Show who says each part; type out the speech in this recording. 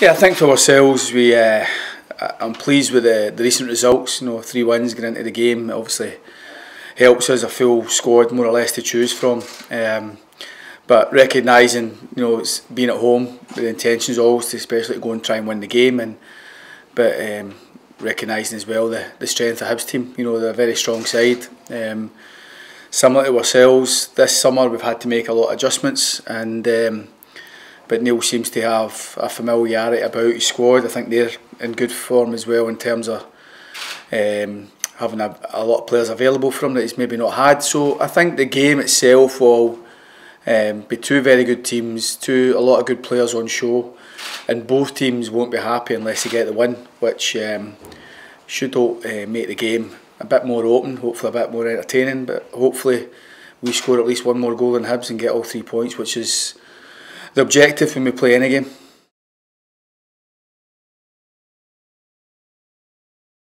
Speaker 1: Yeah, I think for ourselves, we uh, I'm pleased with the, the recent results. You know, three wins going into the game obviously helps us a full squad more or less to choose from. Um, but recognising, you know, it's being at home, the intention is always to especially to go and try and win the game, and but um, recognising as well the, the strength of Hibs team. You know, they're a very strong side. Um, similar to ourselves, this summer we've had to make a lot of adjustments, and um, but Neil seems to have a familiarity about his squad. I think they're in good form as well in terms of um, having a, a lot of players available for him that he's maybe not had. So I think the game itself will um, be two very good teams, two a lot of good players on show, and both teams won't be happy unless they get the win, which um, should uh, make the game a bit more open, hopefully a bit more entertaining. But hopefully we score at least one more goal than Hibs and get all three points, which is the objective when we play any game.